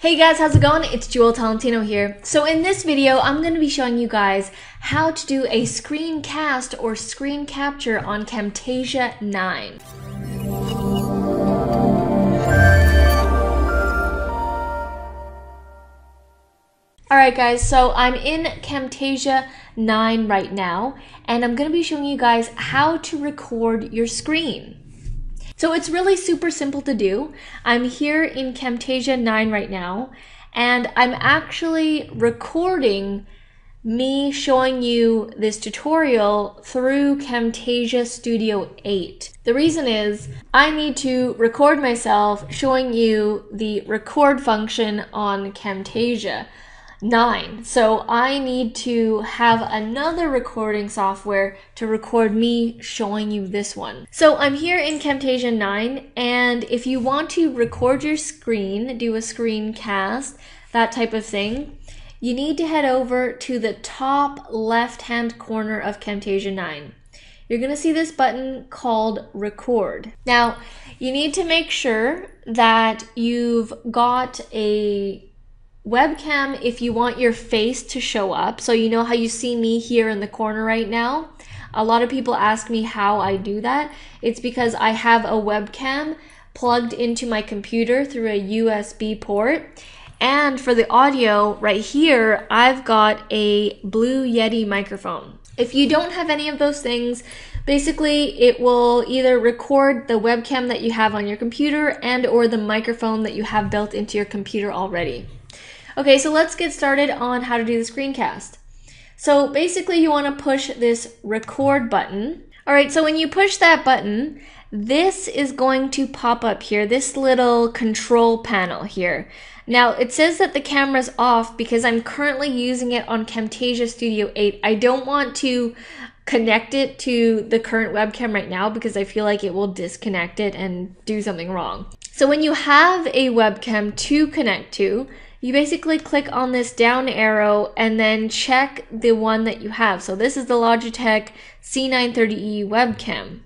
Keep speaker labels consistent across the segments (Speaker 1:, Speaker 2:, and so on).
Speaker 1: Hey guys, how's it going? It's Jewel Tolentino here. So in this video, I'm going to be showing you guys how to do a screencast or screen capture on Camtasia 9. Alright guys, so I'm in Camtasia 9 right now, and I'm going to be showing you guys how to record your screen. So it's really super simple to do. I'm here in Camtasia 9 right now, and I'm actually recording me showing you this tutorial through Camtasia Studio 8. The reason is I need to record myself showing you the record function on Camtasia nine. So I need to have another recording software to record me showing you this one. So I'm here in Camtasia 9 and if you want to record your screen, do a screencast, that type of thing, you need to head over to the top left hand corner of Camtasia 9. You're going to see this button called record. Now, you need to make sure that you've got a webcam if you want your face to show up. So you know how you see me here in the corner right now? A lot of people ask me how I do that. It's because I have a webcam plugged into my computer through a USB port. And for the audio right here, I've got a Blue Yeti microphone. If you don't have any of those things, basically it will either record the webcam that you have on your computer and or the microphone that you have built into your computer already. Okay, so let's get started on how to do the screencast. So basically you want to push this record button. All right, so when you push that button, this is going to pop up here, this little control panel here. Now it says that the camera's off because I'm currently using it on Camtasia Studio 8. I don't want to connect it to the current webcam right now because I feel like it will disconnect it and do something wrong. So when you have a webcam to connect to, you basically click on this down arrow and then check the one that you have. So this is the Logitech C930E webcam.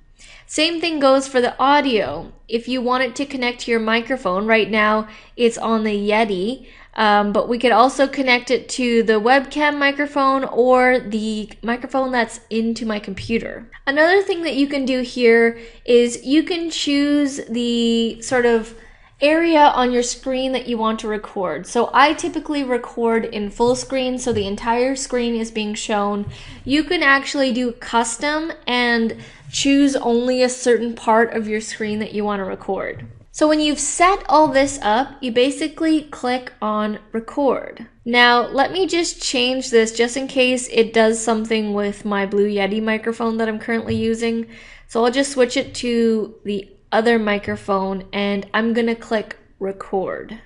Speaker 1: Same thing goes for the audio. If you want it to connect to your microphone, right now it's on the Yeti, um, but we could also connect it to the webcam microphone or the microphone that's into my computer. Another thing that you can do here is you can choose the sort of area on your screen that you want to record. So I typically record in full screen, so the entire screen is being shown. You can actually do custom and choose only a certain part of your screen that you want to record. So when you've set all this up, you basically click on record. Now, let me just change this just in case it does something with my Blue Yeti microphone that I'm currently using. So I'll just switch it to the other microphone and I'm gonna click record.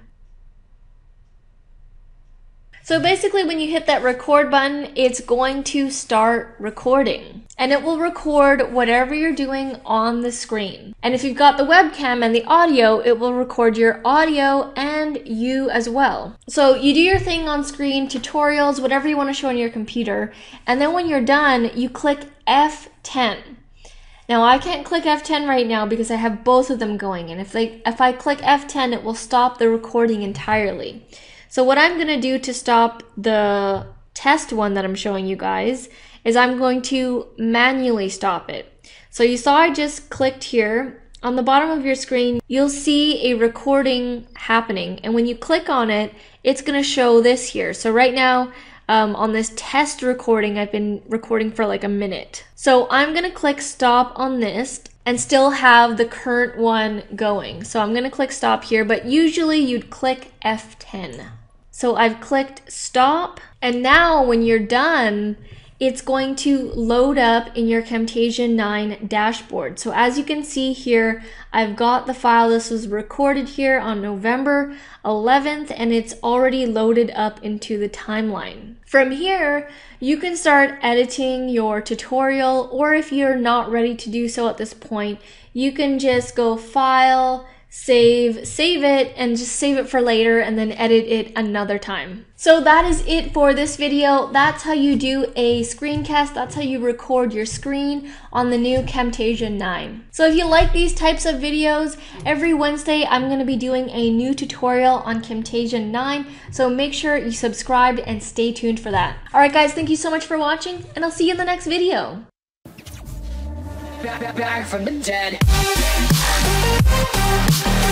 Speaker 1: So basically when you hit that record button, it's going to start recording and it will record whatever you're doing on the screen. And if you've got the webcam and the audio, it will record your audio and you as well. So you do your thing on screen, tutorials, whatever you want to show on your computer. And then when you're done, you click F10. Now I can't click F10 right now because I have both of them going and if they if I click F10 it will stop the recording entirely. So what I'm going to do to stop the test one that I'm showing you guys is I'm going to manually stop it. So you saw I just clicked here. On the bottom of your screen, you'll see a recording happening. And when you click on it, it's going to show this here. So right now, um, on this test recording, I've been recording for like a minute. So I'm gonna click stop on this and still have the current one going. So I'm gonna click stop here, but usually you'd click F10. So I've clicked stop, and now when you're done, it's going to load up in your Camtasia 9 dashboard. So as you can see here, I've got the file. This was recorded here on November 11th and it's already loaded up into the timeline. From here, you can start editing your tutorial or if you're not ready to do so at this point, you can just go File, save, save it, and just save it for later and then edit it another time. So that is it for this video. That's how you do a screencast. That's how you record your screen on the new Camtasia 9. So if you like these types of videos, every Wednesday I'm going to be doing a new tutorial on Camtasia 9. So make sure you subscribe and stay tuned for that. Alright guys, thank you so much for watching and I'll see you in the next video.
Speaker 2: Back, back from the dead. Thank